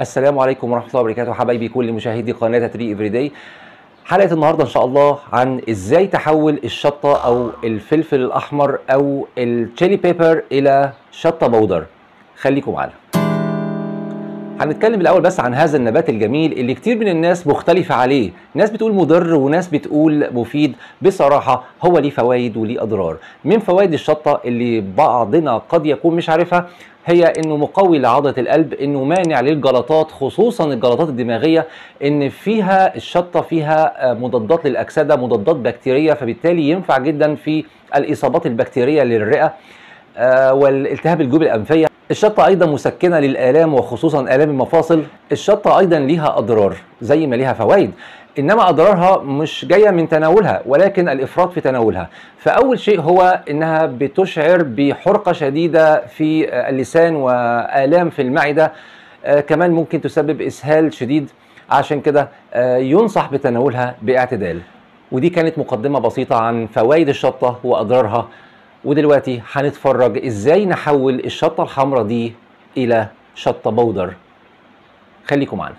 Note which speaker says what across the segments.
Speaker 1: السلام عليكم ورحمة الله وبركاته حبايبي كل مشاهدي قناة Try Every Day. حلقة النهاردة إن شاء الله عن إزاي تحول الشطة أو الفلفل الأحمر أو ال chili pepper إلى شطة powder. خليكم معانا. هنتكلم الأول بس عن هذا النبات الجميل اللي كتير من الناس مختلفة عليه. ناس بتقول مضر وناس بتقول مفيد. بصراحة هو ليه فوائد وليه أضرار. من فوائد الشطة اللي بعضنا قد يكون مش عارفها هي إنه مقوي لعضلة القلب إنه مانع للجلطات خصوصا الجلطات الدماغية إن فيها الشطة فيها مضادات للأكسدة مضادات بكتيرية فبالتالي ينفع جدا في الإصابات البكتيرية للرئة والالتهاب الجيوب الأنفية. الشطة أيضا مسكنة للآلام وخصوصا آلام المفاصل. الشطة أيضا ليها أضرار زي ما ليها فوائد إنما أضرارها مش جاية من تناولها ولكن الإفراط في تناولها. فأول شيء هو إنها بتشعر بحرقة شديدة في اللسان وآلام في المعدة. آه كمان ممكن تسبب إسهال شديد. عشان كده آه ينصح بتناولها باعتدال. ودي كانت مقدمة بسيطة عن فوائد الشطة وأضرارها. ودلوقتي هنتفرج إزاي نحول الشطة الحمراء دي إلى شطة بودر. خليكم معانا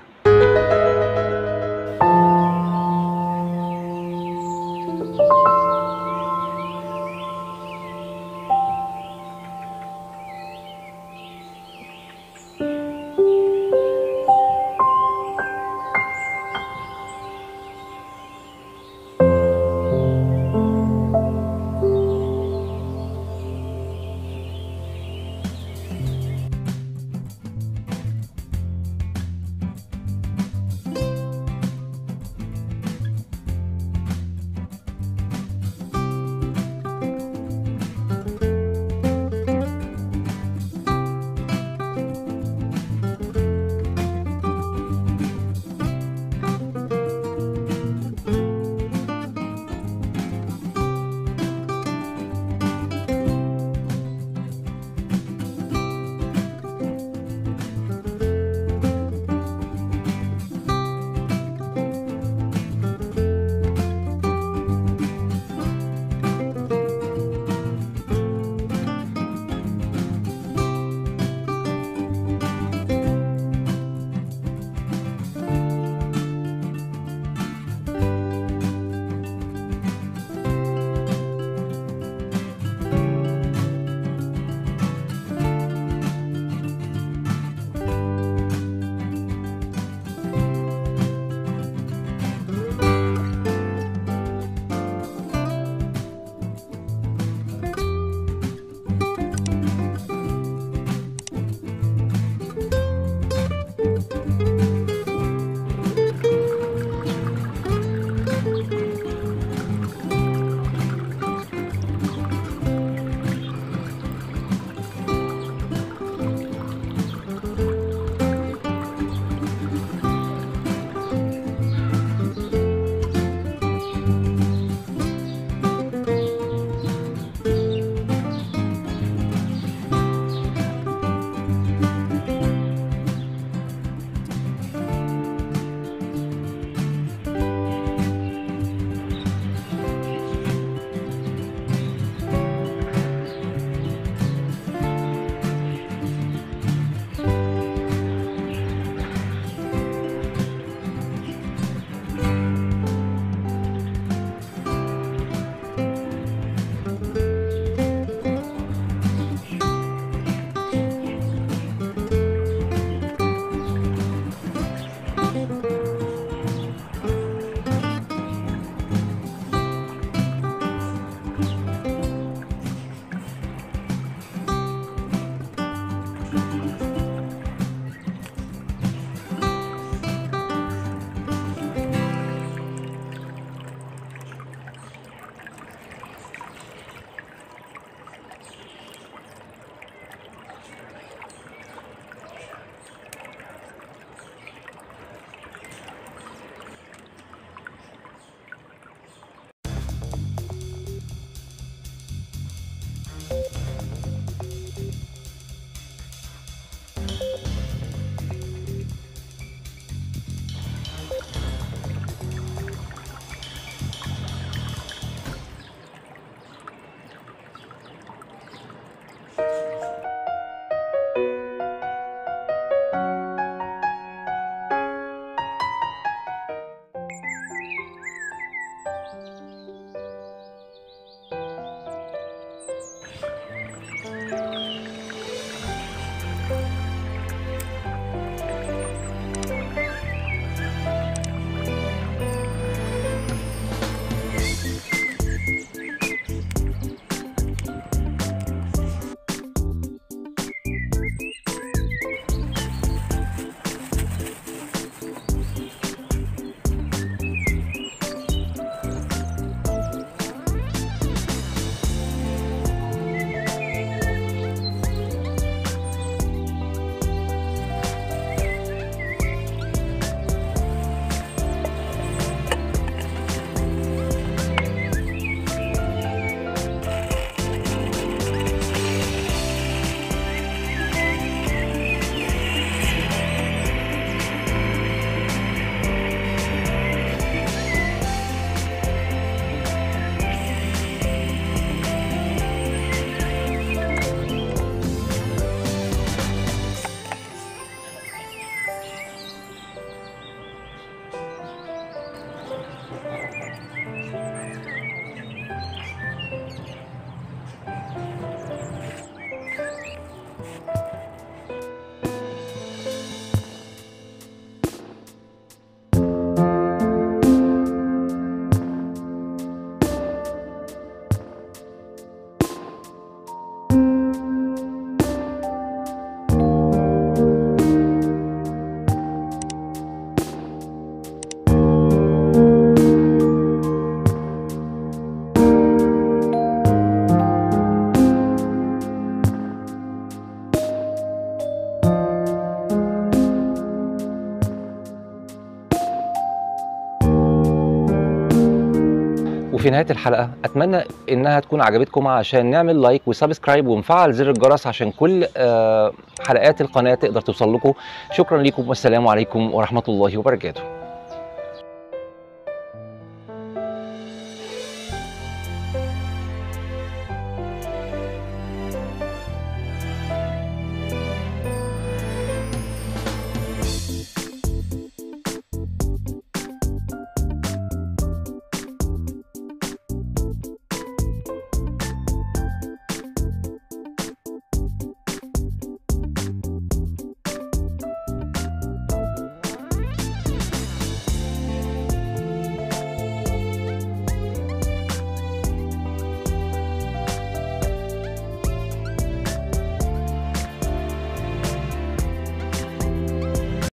Speaker 1: في نهاية الحلقة أتمنى إنها تكون عجبتكم عشان نعمل like و subscribe ونفعل زر الجرس عشان كل آه، حلقات القناة تقدر توصل لكم. شكرا لكم والسلام عليكم ورحمة الله وبركاته.